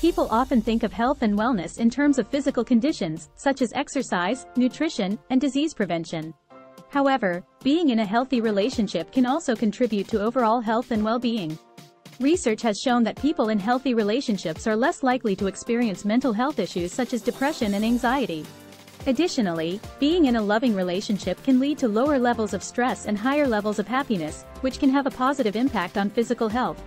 People often think of health and wellness in terms of physical conditions, such as exercise, nutrition, and disease prevention. However, being in a healthy relationship can also contribute to overall health and well-being. Research has shown that people in healthy relationships are less likely to experience mental health issues such as depression and anxiety. Additionally, being in a loving relationship can lead to lower levels of stress and higher levels of happiness, which can have a positive impact on physical health.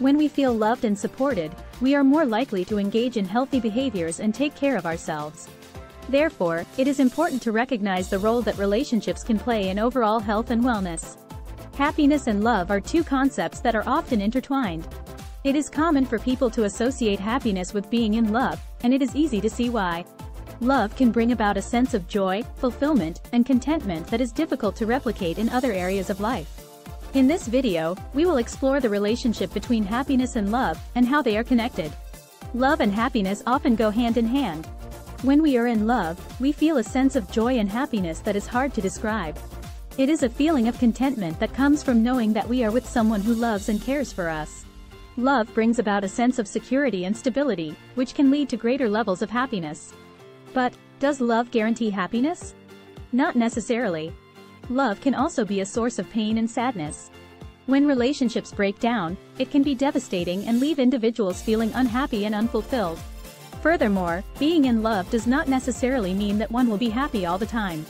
When we feel loved and supported, we are more likely to engage in healthy behaviors and take care of ourselves. Therefore, it is important to recognize the role that relationships can play in overall health and wellness. Happiness and love are two concepts that are often intertwined. It is common for people to associate happiness with being in love, and it is easy to see why. Love can bring about a sense of joy, fulfillment, and contentment that is difficult to replicate in other areas of life. In this video, we will explore the relationship between happiness and love, and how they are connected. Love and happiness often go hand in hand. When we are in love, we feel a sense of joy and happiness that is hard to describe. It is a feeling of contentment that comes from knowing that we are with someone who loves and cares for us. Love brings about a sense of security and stability, which can lead to greater levels of happiness. But, does love guarantee happiness? Not necessarily. Love can also be a source of pain and sadness. When relationships break down, it can be devastating and leave individuals feeling unhappy and unfulfilled. Furthermore, being in love does not necessarily mean that one will be happy all the time.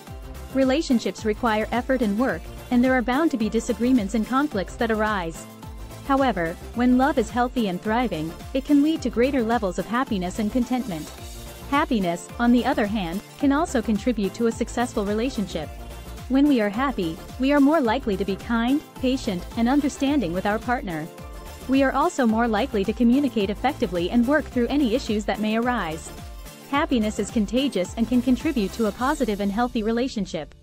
Relationships require effort and work, and there are bound to be disagreements and conflicts that arise. However, when love is healthy and thriving, it can lead to greater levels of happiness and contentment. Happiness, on the other hand, can also contribute to a successful relationship. When we are happy, we are more likely to be kind, patient, and understanding with our partner. We are also more likely to communicate effectively and work through any issues that may arise. Happiness is contagious and can contribute to a positive and healthy relationship.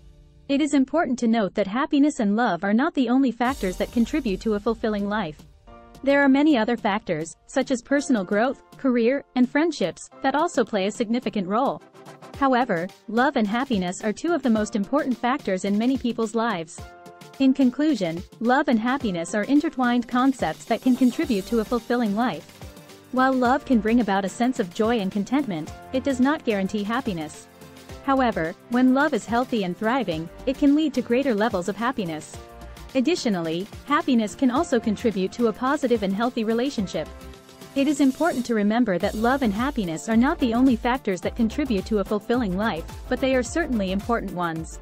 It is important to note that happiness and love are not the only factors that contribute to a fulfilling life. There are many other factors, such as personal growth, career, and friendships, that also play a significant role. However, love and happiness are two of the most important factors in many people's lives. In conclusion, love and happiness are intertwined concepts that can contribute to a fulfilling life. While love can bring about a sense of joy and contentment, it does not guarantee happiness. However, when love is healthy and thriving, it can lead to greater levels of happiness. Additionally, happiness can also contribute to a positive and healthy relationship. It is important to remember that love and happiness are not the only factors that contribute to a fulfilling life, but they are certainly important ones.